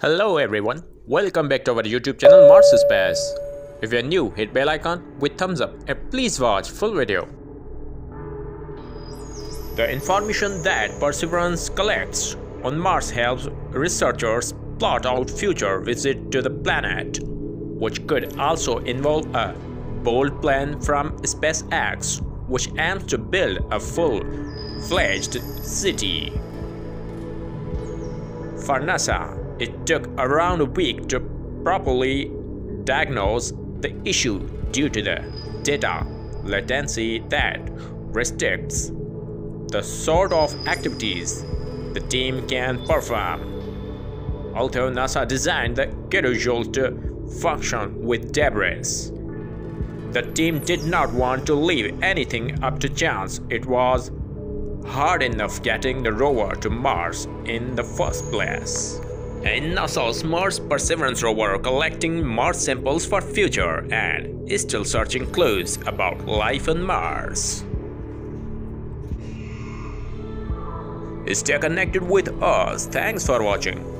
Hello everyone, welcome back to our YouTube channel Mars Space. If you're new, hit bell icon with thumbs up and please watch full video. The information that Perseverance collects on Mars helps researchers plot out future visit to the planet, which could also involve a bold plan from SpaceX which aims to build a full-fledged city. For NASA, it took around a week to properly diagnose the issue due to the data latency that restricts the sort of activities the team can perform. Although NASA designed the carousel to function with debris, the team did not want to leave anything up to chance. It was hard enough getting the rover to Mars in the first place. And NASA's Mars Perseverance rover collecting Mars samples for future and is still searching clues about life on Mars. Stay connected with us. Thanks for watching.